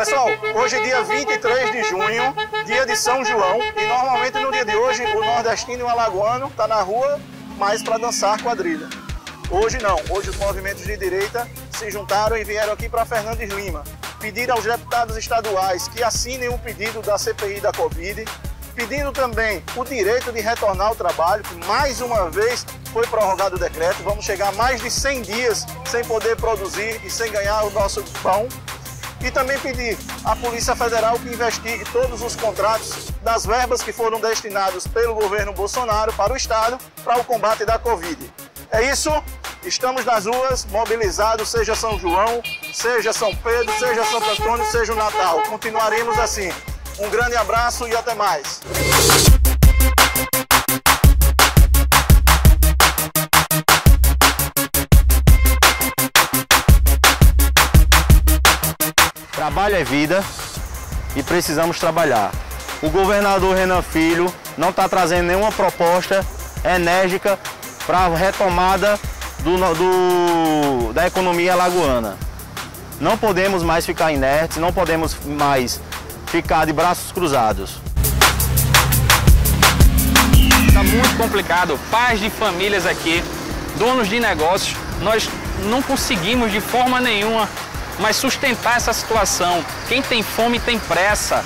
Pessoal, hoje é dia 23 de junho, dia de São João, e normalmente no dia de hoje o nordestino e o alagoano está na rua mais para dançar quadrilha. Hoje não, hoje os movimentos de direita se juntaram e vieram aqui para Fernandes Lima, pedir aos deputados estaduais que assinem um pedido da CPI da Covid, pedindo também o direito de retornar ao trabalho, que mais uma vez foi prorrogado o decreto, vamos chegar a mais de 100 dias sem poder produzir e sem ganhar o nosso pão. E também pedir à Polícia Federal que investigue todos os contratos das verbas que foram destinados pelo governo Bolsonaro para o Estado para o combate da Covid. É isso, estamos nas ruas, mobilizados, seja São João, seja São Pedro, seja Santo Antônio, seja o Natal. Continuaremos assim. Um grande abraço e até mais. Trabalho é vida e precisamos trabalhar. O governador Renan Filho não está trazendo nenhuma proposta enérgica para a retomada do, do, da economia alagoana. Não podemos mais ficar inertes, não podemos mais ficar de braços cruzados. Está muito complicado. Pais de famílias aqui, donos de negócios, nós não conseguimos de forma nenhuma mas sustentar essa situação. Quem tem fome tem pressa.